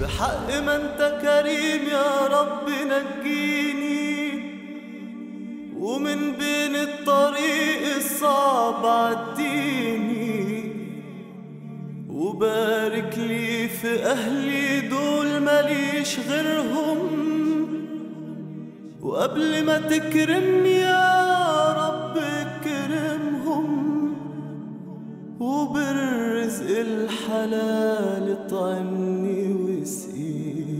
بحق ما انت كريم يا رب نجيني. ومن بين الطريق الصعب عديني. وبارك لي في أهلي دول ماليش غيرهم. وقبل ما تكرمني يا رب اكرمهم. وبالرزق الحلال We see.